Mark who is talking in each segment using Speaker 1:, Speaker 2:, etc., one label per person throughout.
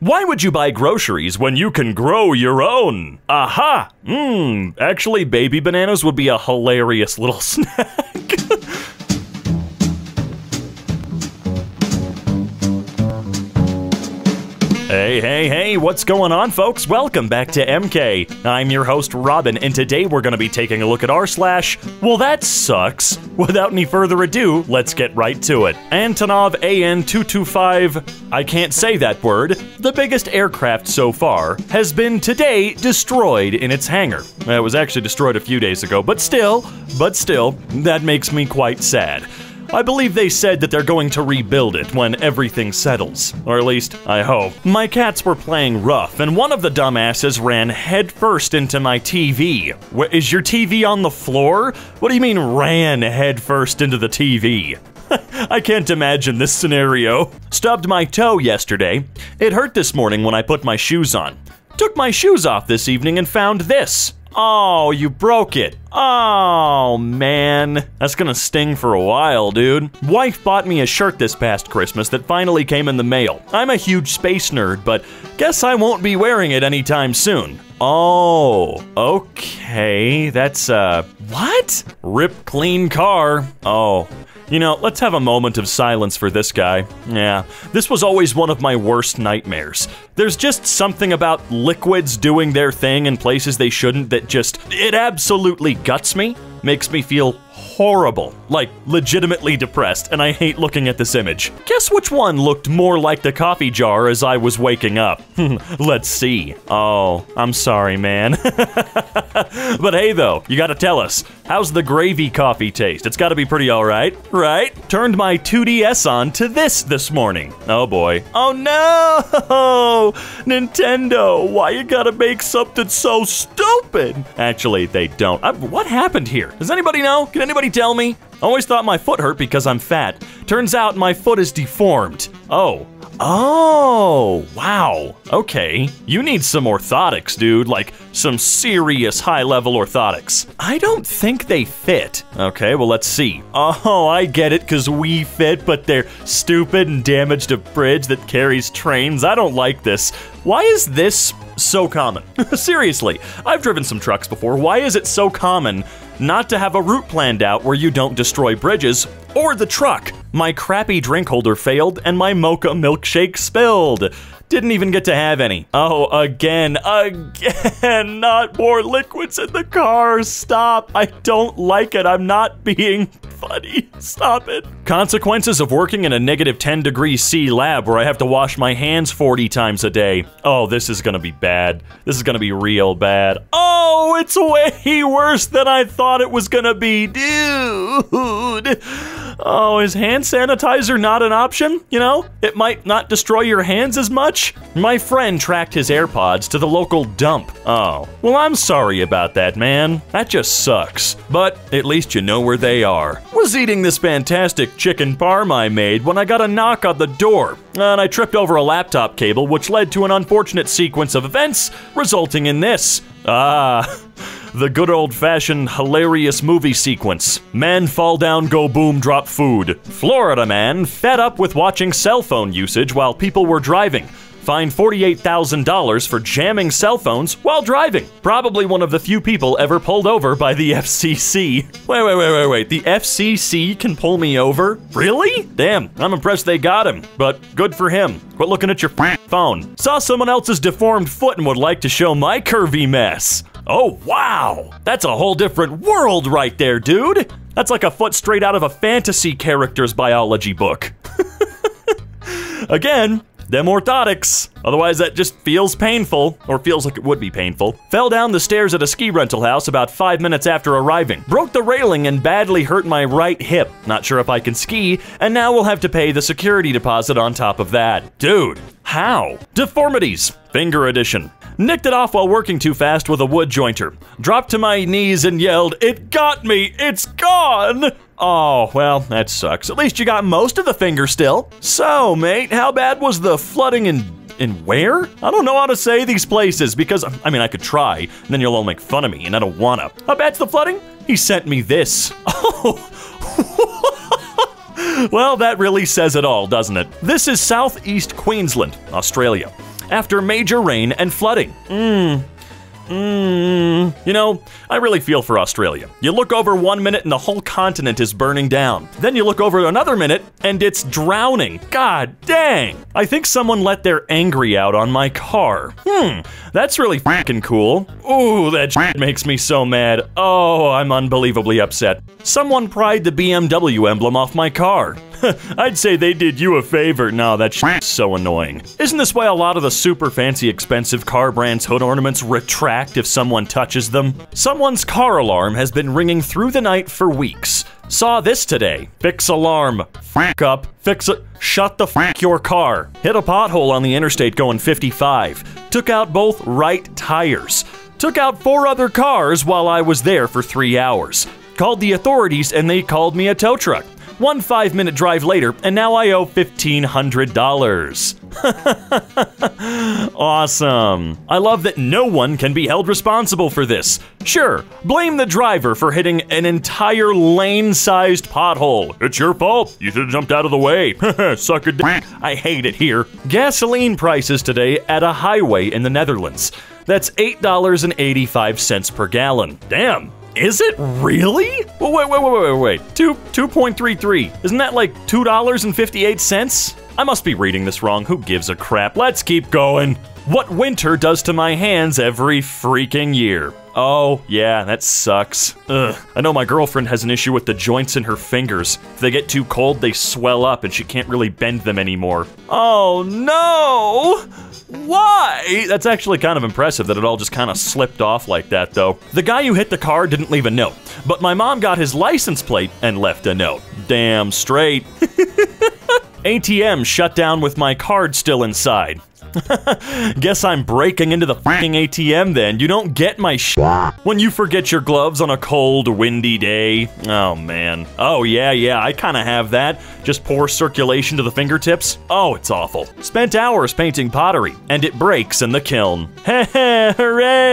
Speaker 1: Why would you buy groceries when you can grow your own? Aha! Mmm, actually, baby bananas would be a hilarious little snack. Hey, hey, hey, what's going on, folks? Welcome back to EmKay. I'm your host, Robin, and today we're going to be taking a look at r slash. Well, that sucks. Without any further ado, let's get right to it. Antonov AN 225, I can't say that word, the biggest aircraft so far, has been today destroyed in its hangar. It was actually destroyed a few days ago, but still, but still, that makes me quite sad. I believe they said that they're going to rebuild it when everything settles. Or at least, I hope. My cats were playing rough, and one of the dumbasses ran headfirst into my TV. Is your TV on the floor? What do you mean ran headfirst into the TV? I can't imagine this scenario. Stubbed my toe yesterday. It hurt this morning when I put my shoes on. Took my shoes off this evening and found this. Oh, you broke it. Oh, man. That's gonna sting for a while, dude. Wife bought me a shirt this past Christmas that finally came in the mail. I'm a huge space nerd, but guess I won't be wearing it anytime soon. Oh, okay. That's, uh, what? Rip clean car. Oh. You know, let's have a moment of silence for this guy. Yeah, this was always one of my worst nightmares. There's just something about liquids doing their thing in places they shouldn't that just, it absolutely guts me, makes me feel horrible, like legitimately depressed, and I hate looking at this image. Guess which one looked more like the coffee jar as I was waking up? Let's see. Oh, I'm sorry, man. but hey, though, you gotta tell us, how's the gravy coffee taste? It's gotta be pretty alright, right? Turned my 2DS on to this this morning. Oh boy. Oh no! Nintendo, why you gotta make something so stupid? Actually, they don't. I, what happened here? Does anybody know? Can anybody tell me? Always thought my foot hurt because I'm fat. Turns out my foot is deformed. Oh. Oh, wow. Okay. You need some orthotics, dude. Like some serious high level orthotics. I don't think they fit. Okay, well, let's see. Oh, I get it, because we fit, but they're stupid and damaged a bridge that carries trains. I don't like this. Why is this so common? Seriously, I've driven some trucks before. Why is it so common not to have a route planned out where you don't destroy bridges or the truck? My crappy drink holder failed and my mocha milkshake spilled. Didn't even get to have any. Oh, again, again, not more liquids in the car. Stop. I don't like it. I'm not being funny. Stop it. Consequences of working in a negative 10 degrees C lab where I have to wash my hands 40 times a day. Oh, this is gonna be bad. This is gonna be real bad. Oh, it's way worse than I thought it was gonna be, dude. Oh, is hand sanitizer not an option? You know, it might not destroy your hands as much. My friend tracked his AirPods to the local dump. Oh, well, I'm sorry about that, man. That just sucks. But at least you know where they are. Was eating this fantastic chicken parm I made when I got a knock on the door, and I tripped over a laptop cable, which led to an unfortunate sequence of events, resulting in this. Ah. The good old fashioned hilarious movie sequence. Man fall down, go boom, drop food. Florida man fed up with watching cell phone usage while people were driving. Fined $48,000 for jamming cell phones while driving. Probably one of the few people ever pulled over by the FCC. Wait, wait, wait, wait, wait. The FCC can pull me over? Really? Damn, I'm impressed they got him. But good for him. Quit looking at your phone. Saw someone else's deformed foot and would like to show my curvy mess. Oh, wow! That's a whole different world right there, dude! That's like a foot straight out of a fantasy character's biology book. Again, them orthotics. Otherwise, that just feels painful, or feels like it would be painful. Fell down the stairs at a ski rental house about five minutes after arriving. Broke the railing and badly hurt my right hip. Not sure if I can ski, and now we'll have to pay the security deposit on top of that. Dude, how? Deformities. Finger edition. Nicked it off while working too fast with a wood jointer. Dropped to my knees and yelled, It got me! It's gone! Oh, well, that sucks. At least you got most of the finger still. So, mate, how bad was the flooding in in where? I don't know how to say these places because, I mean, I could try, and then you'll all make fun of me, and I don't wanna. How bad's the flooding? He sent me this. Oh. well, that really says it all, doesn't it? This is southeast Queensland, Australia. After major rain and flooding. Mmm. Mmm. You know, I really feel for Australia. You look over one minute and the whole continent is burning down. Then you look over another minute and it's drowning. God dang. I think someone let their angry out on my car. Hmm. That's really fucking cool. Ooh, that shit makes me so mad. Oh, I'm unbelievably upset. Someone pried the BMW emblem off my car. I'd say they did you a favor. No, that's so annoying. Isn't this why a lot of the super fancy expensive car brands hood ornaments retract if someone touches them? Someone's car alarm has been ringing through the night for weeks. Saw this today. Fix alarm. Fuck up. Fix it. Shut the fuck your car. Hit a pothole on the interstate going 55. Took out both right tires. Took out four other cars while I was there for three hours. Called the authorities and they called me a tow truck. One five minute drive later, and now I owe $1,500. awesome. I love that no one can be held responsible for this. Sure, blame the driver for hitting an entire lane sized pothole. It's your fault. You should have jumped out of the way. Suck a dick. I hate it here. Gasoline prices today at a highway in the Netherlands. That's $8.85 per gallon. Damn, is it really? Wait, wait, wait, wait, wait, wait. Two, 2.33. Isn't that like $2.58? I must be reading this wrong. Who gives a crap? Let's keep going. What winter does to my hands every freaking year. Oh, yeah, that sucks. Ugh. I know my girlfriend has an issue with the joints in her fingers. If they get too cold, they swell up and she can't really bend them anymore. Oh, no! Why? That's actually kind of impressive that it all just kind of slipped off like that, though. The guy who hit the car didn't leave a note, but my mom got his license plate and left a note. Damn straight. ATM shut down with my card still inside. Guess I'm breaking into the fucking ATM then. You don't get my sh when you forget your gloves on a cold, windy day. Oh man. Oh yeah, yeah, I kinda have that. Just poor circulation to the fingertips. Oh, it's awful. Spent hours painting pottery, and it breaks in the kiln. Hooray!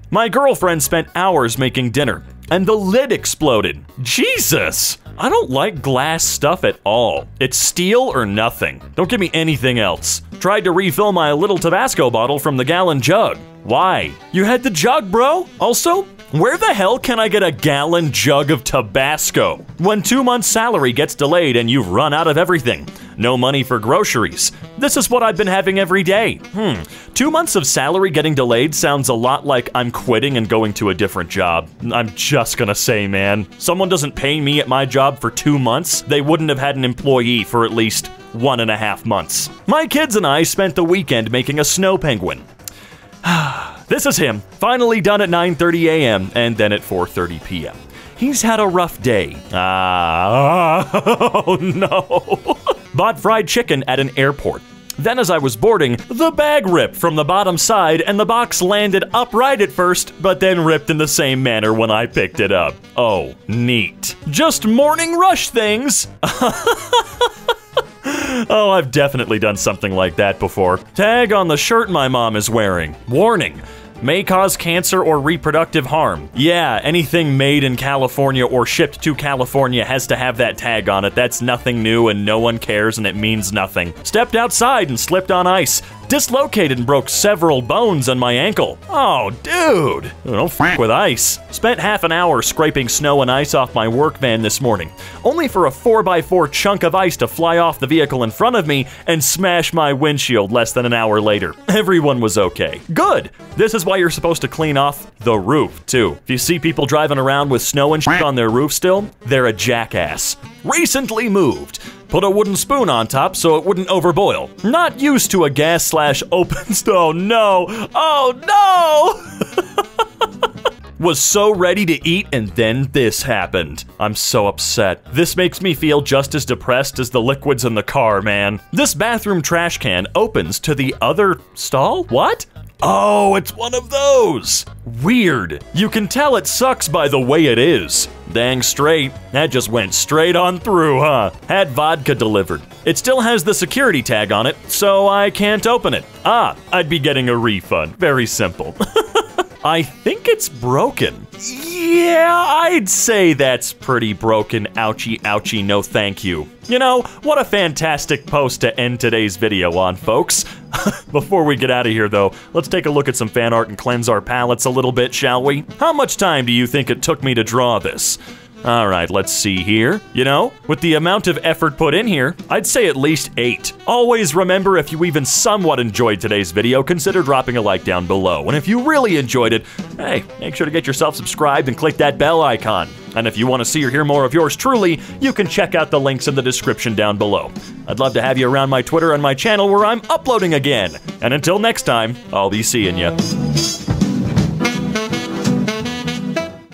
Speaker 1: my girlfriend spent hours making dinner, and the lid exploded. Jesus! I don't like glass stuff at all. It's steel or nothing. Don't give me anything else. Tried to refill my little Tabasco bottle from the gallon jug. Why? You had the jug, bro? Also, where the hell can I get a gallon jug of Tabasco? When two months' salary gets delayed and you've run out of everything. No money for groceries. This is what I've been having every day. Hmm. Two months of salary getting delayed sounds a lot like I'm quitting and going to a different job. I'm just gonna say, man. Someone doesn't pay me at my job for two months, they wouldn't have had an employee for at least one and a half months. My kids and I spent the weekend making a snow penguin. this is him, finally done at 9:30 a.m. and then at 4:30 p.m. He's had a rough day. Ah, oh no. Bought fried chicken at an airport. Then, as I was boarding, the bag ripped from the bottom side and the box landed upright at first, but then ripped in the same manner when I picked it up. Oh, neat. Just morning rush things. oh, I've definitely done something like that before. Tag on the shirt my mom is wearing. Warning may cause cancer or reproductive harm. Yeah, anything made in California or shipped to California has to have that tag on it. That's nothing new and no one cares and it means nothing. Stepped outside and slipped on ice dislocated and broke several bones on my ankle. Oh, dude. Don't f with ice. Spent half an hour scraping snow and ice off my work van this morning, only for a 4x4 chunk of ice to fly off the vehicle in front of me and smash my windshield less than an hour later. Everyone was okay. Good. This is why you're supposed to clean off the roof, too. If you see people driving around with snow and shit on their roof still, they're a jackass. Recently moved. Put a wooden spoon on top so it wouldn't overboil. Not used to a gas slash open stove. No. Oh no! was so ready to eat and then this happened. I'm so upset. This makes me feel just as depressed as the liquids in the car, man. This bathroom trash can opens to the other stall? What? Oh, it's one of those! Weird. You can tell it sucks by the way it is. Dang straight. That just went straight on through, huh? Had vodka delivered. It still has the security tag on it, so I can't open it. Ah, I'd be getting a refund. Very simple. I think it's broken. Yeah, I'd say that's pretty broken. Ouchie, ouchie, no thank you. You know, what a fantastic post to end today's video on, folks. Before we get out of here, though, let's take a look at some fan art and cleanse our palettes a little bit, shall we? How much time do you think it took me to draw this? All right, let's see here. You know, with the amount of effort put in here, I'd say at least 8. Always remember if you even somewhat enjoyed today's video, consider dropping a like down below. And if you really enjoyed it, hey, make sure to get yourself subscribed and click that bell icon. And if you want to see or hear more of yours truly, you can check out the links in the description down below. I'd love to have you around my Twitter and my channel where I'm uploading again. And until next time, I'll be seeing you.